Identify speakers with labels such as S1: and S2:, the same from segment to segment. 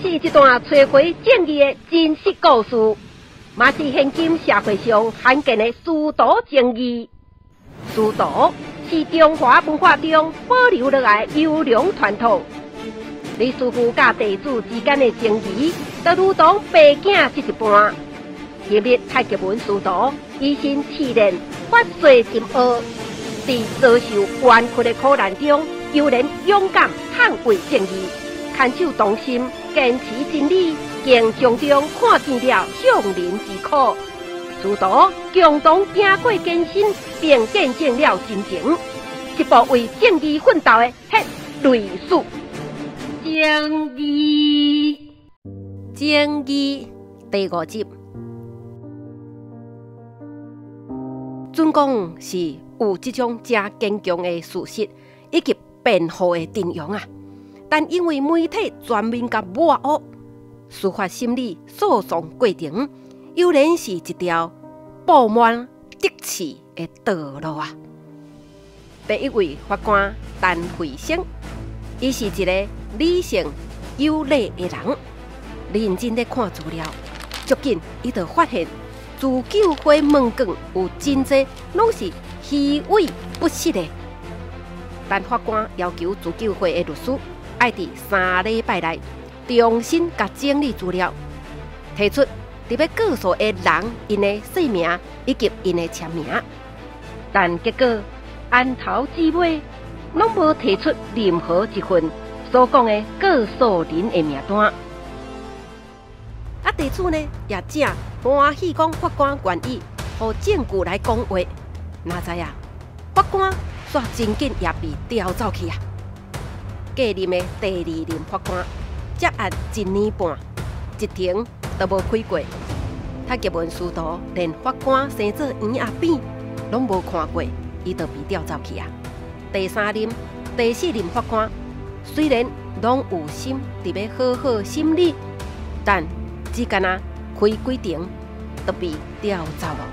S1: 是一段摧毁正义的真实故事，嘛是现今社会上罕见的师徒正义。师徒是中华文化中保留落来优良传统。李师傅甲地主之间的情谊，就如同白镜这一般。今日太极门师徒以身试炼，发誓深奥，在遭受冤屈的苦难中，悠然勇敢捍卫正义，牵手同心，坚持真理，敬从中看见了向人之苦。师徒共同走过艰辛，并见证了真情，一部为正义奋斗的血泪史。正义，正义第五集。准讲是有这种正坚强的事实以及辩护的阵容啊，但因为媒体全面甲抹黑，司法审理诉讼过程又然是一条布满得刺的道路啊。第一位法官陈慧生，伊是一个理性有礼的人，认真地看资料，最近伊就发现。自救会问卷有真济拢是虚伪不实的，但法官要求自救会的律师爱伫三礼拜内重新甲整理资料，提出特别告诉的人因的姓名以及因的签名，但结果安头至尾拢无提出任何一份所讲的告诉人的名单。啊，地主呢也正欢喜讲法官愿意，和证据来讲话。哪知啊，法官煞真紧也被调走去啊！继任的第二任法官接案一年半，一庭都无开过。他结文书图，连法官生做圆阿扁拢无看过，伊就被调走去啊！第三任、第四任法官虽然拢有心伫要好好审理，但只干啊，开几庭都被调走了。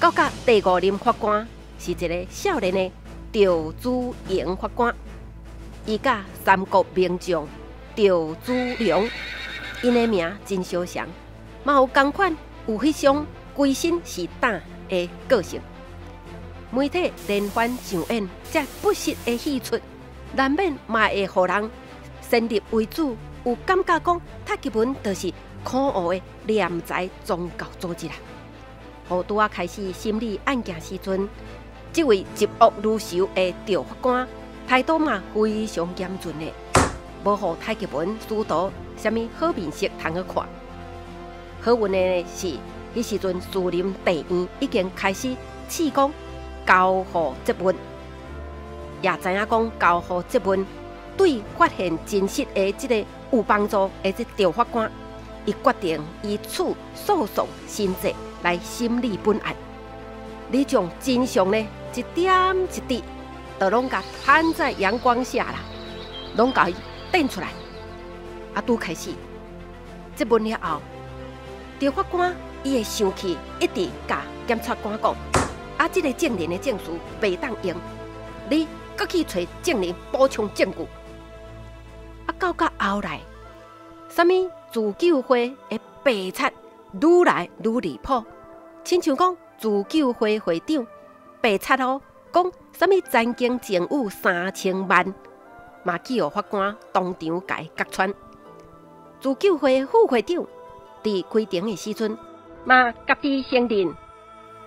S1: 到甲第五任法官是一个少年的赵子营法官，伊甲三国名将赵子龙，因的名真相像，嘛有同款有迄种规身是胆的个性。媒体连番上演这不实的戏出，难免嘛会互人先入为主。有感觉讲，他基本就是可恶的敛财宗教组织啦。好拄啊开始审理案件时阵，这位执恶如仇的赵法官态度嘛非常严峻的，无互太极门师徒什物好面色通去看。好运的是，迄时阵树林地院已经开始试讲交互质问，也知影讲交互质问对发现真实的这个。有帮助，而且调法官，伊决定以此诉讼心责来审理本案。你将真相呢一点一滴，都拢甲摊在阳光下啦，拢甲伊点出来。啊，拄开始即问了后，调法官伊会生气，一直甲检察官讲：啊，这个证人的证书袂当用，你搁去找证人补充证据。啊到到后来，什么自救会的白贼愈来愈离谱，亲像讲自救会会长白贼哦，讲什么曾经政务三千万，嘛叫法官当场改揭穿。自救会副会长伫开庭的时阵，嘛甲己承认，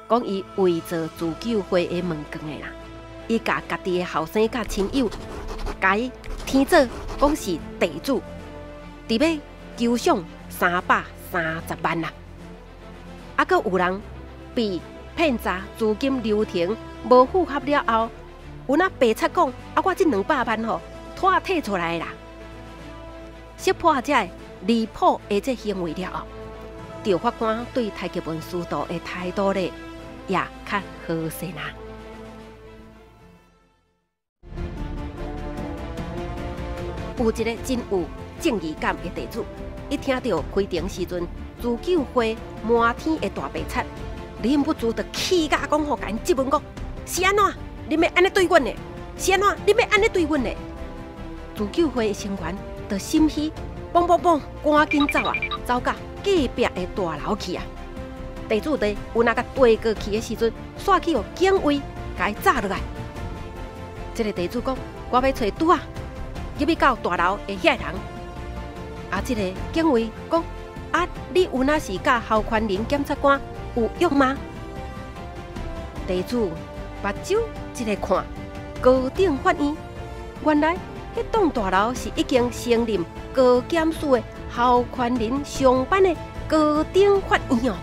S1: 讲伊伪造自救会的门券的啦，伊甲家己的后生甲亲友改天做。讲是地主，伫要求上三百三十万啦。啊，阁有人被骗诈资金流程无符合了后，有那白贼讲啊，我这两百万吼，拖退出来啦。识破这离谱的这行为了后，赵法官对太极门师徒的态度咧，也较好些啦。有一个真有正义感的地主，一听到开庭时阵自救会满天的大白贼，忍不住就气甲讲好干质问讲：是安怎？你要安尼对阮呢？是安怎？你要安尼对阮呢？自救会的成员就心虚，嘣嘣嘣，赶紧走啊，走到隔壁的大楼去啊！地主地有那个飞过去的时阵，煞去互警卫该炸落来。这个地主讲：“我要找拄啊，入去到大楼的遐人。”啊，这个警卫讲：“啊，你有那是甲侯宽林检察官有约吗？”地主目睭一个看，高顶法院，原来迄栋大楼是已经升任高检署的侯宽林上班的高顶法院哦。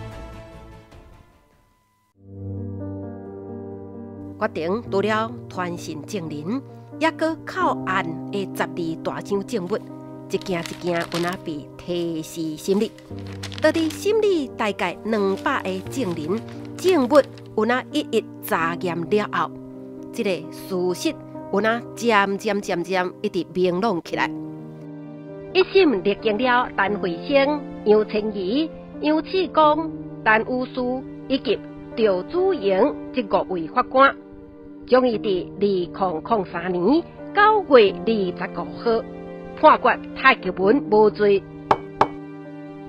S1: 决定除了传信证人，也搁靠案的十二大张证物，一件一件有哪被提示审理。到底审理大概两百个证人证物，有那一一查验了后，这个事实有那渐渐渐渐一直明朗起来。一审历经了陈慧生、杨清怡、杨启光、陈武书以及赵祖英这五位法官。将伊伫二零零三年九月二十五号判决太极文无罪。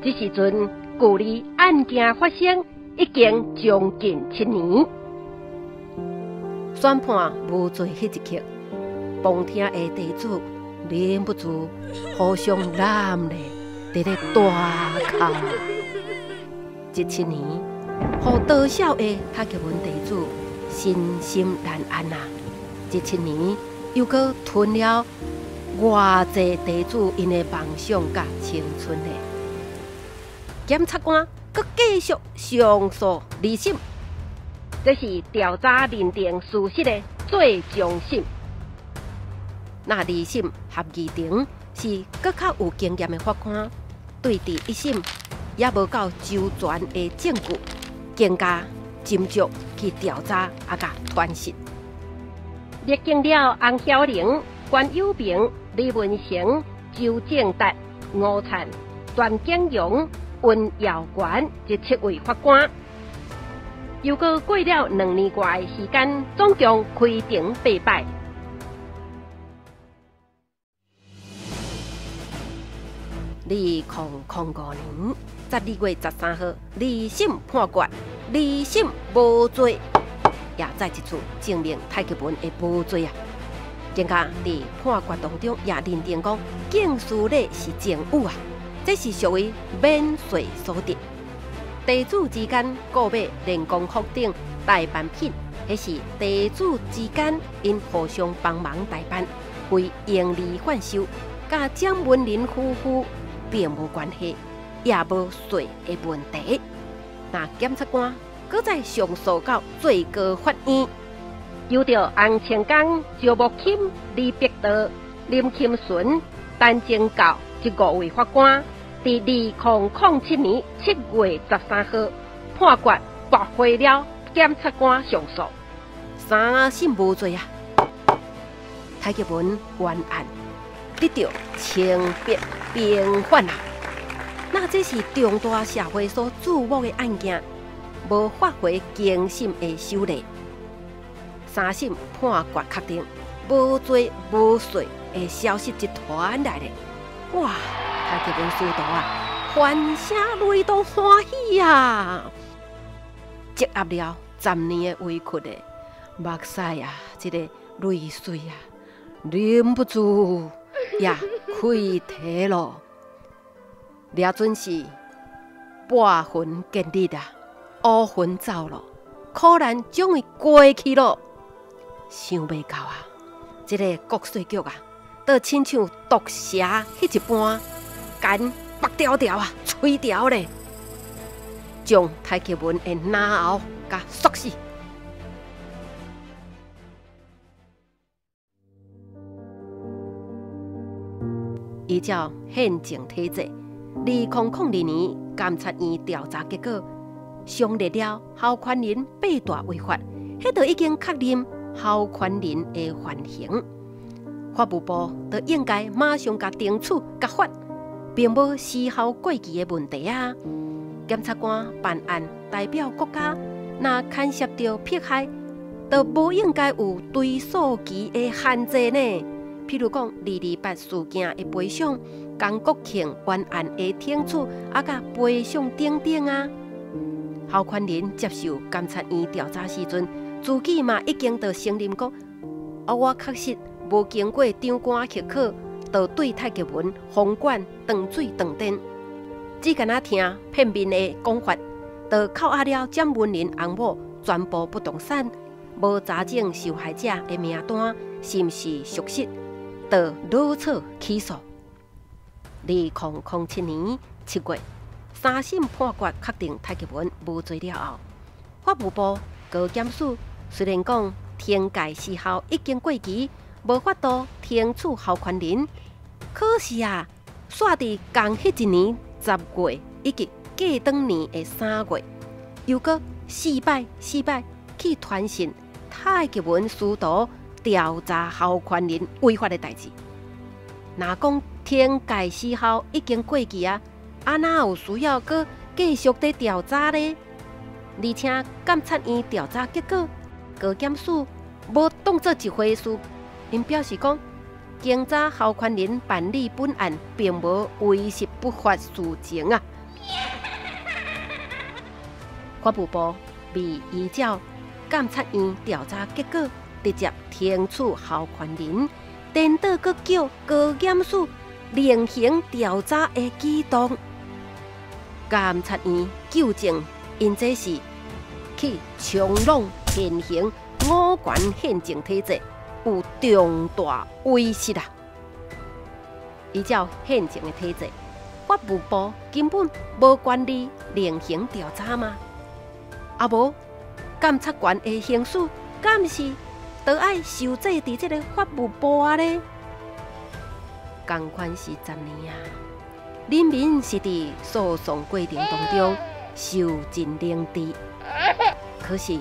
S1: 这时阵距离案件发生已经将近七年，宣判无罪迄一刻，旁听的地主忍不住互相揽咧，伫咧大哭。这七年，互多少的太极文地主？心心难安呐！这七年又搁吞了偌济地主因的梦想甲青春呢？检察官阁继续上诉二审，这是调查认定事实的最终审。那二审合议庭是阁较有经验的法官，对第一审也无够周全的证据，更加。斟酌去调查啊，甲传讯。历经了洪晓玲、关友平、李文成、周正达、吴灿、段景荣、温耀元这七位法官，又过过了两年外的时间，总共开庭八摆。二零零五年十二月十三号，二审判决。二审无罪，也再一次证明太极门的无罪啊！更加在判决当中也认定讲，警司咧是证物啊，这是属于免税所得。地主之间购买人工福鼎代办品，迄是地主之间因互相帮忙代办，非盈利贩售，甲蒋文林夫妇并无关系，也无税的问题。那检察官搁再上诉到最高法院，由着洪庆刚、赵木钦、李必德、林钦顺、陈正教这五位法官，在二零零七年七月十三号判决驳回了检察官上诉，三审无罪啊！太极文冤案得到清白平反啊！那这是重大社会所注目的案件，无发挥精神的修炼。三审判决确定无罪无罪的消息一传来了，哇！太极文师徒啊，欢声雷动欢喜啊！积压了十年的委屈的目屎啊，这个泪水啊，忍不住也开体了。掠准是八分见日啊，五分走了，可能终于过去了。想袂到啊，这个国税局啊，都亲像毒蛇迄一般，干拔条条啊，吹条咧，将太极文的拿后甲锁死。依照宪政体制。二零零二年监察院调查结果，详列了侯宽林八大违法，迄都已经确认侯宽林的犯刑。法务部都应该马上甲定处甲发，并无丝毫过期的问题啊！检察官办案代表国家，若牵涉到迫害，都无应该有追诉期的限制呢。譬如讲二二八事件的赔偿。江国庆冤案的听取，啊，甲背上等等啊。侯宽林接受监察院调查时阵，自己嘛已经都承认讲，啊，我确实无经过长官许可，就对太极文封管断水断电，只敢若听片面的讲法，就扣押了蒋文林翁某全部不动产，无查证受害者的名单是毋是属实，就老草起诉。二零零七年七月，三审判决确定太极文无罪了后，法务部高检署虽然讲天界时效已经过期，无法度停处侯宽林，可是啊，煞伫共迄一年十月以及过当年的三月，又搁四摆四摆去传信太极文师徒调查侯宽林违法的代志。若讲停届时效已经过期啊，啊哪有需要搁继续伫调查呢？而且监察院调查结果，高检署无当作一回事，因表示讲，经查侯宽林办理本案，并无违实不法事情啊。法务部未依照监察院调查结果，直接停处侯宽林。颠倒阁叫高检署另行调查的举动，监察院纠正，因这是去强弄现行五权宪政体制，有重大威胁啊！依照现行的体制，法务部根本无管理另行调查吗？啊无，监察官的行使，敢是？都爱受制伫这个法务部啊咧，共款是十年啊。人民是伫诉讼过程当中受尽凌迟，可是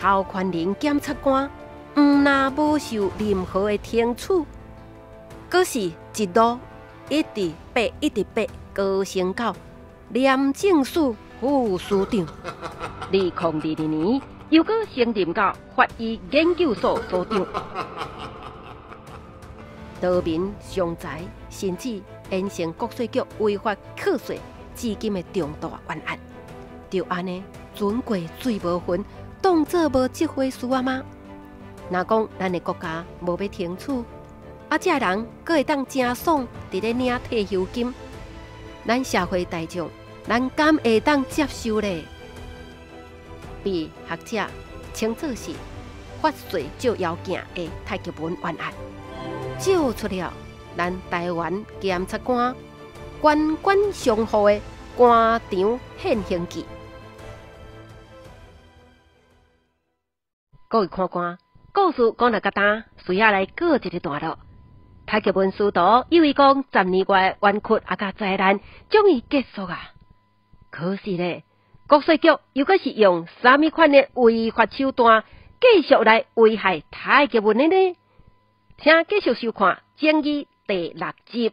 S1: 侯宽林检察官毋那无受任何的听处，可是一路一直爬一直爬，高升到廉政署副署长。二零二二年。又搁升任到法医研究所所长，多民、伤财甚至延成国税局违法课税至今的重大冤案，就安尼准过水无痕，当作无这回事啊吗？若讲咱的国家无要停处，啊，这人搁会当真爽伫咧领退休金，咱社会大众，咱敢会当接受咧？被学者称作是发税照妖镜的太极门冤案，照出了咱台湾检察官官官相护的官场现形记。各位看官，故事讲到这单，需要来过一个段落。太极文师徒以为讲十年外冤屈啊，甲灾难终于结束啊，可是呢？国税局又搁是用啥物款的违法手段继续来危害太极文的呢？请继续收看《正义第六集》。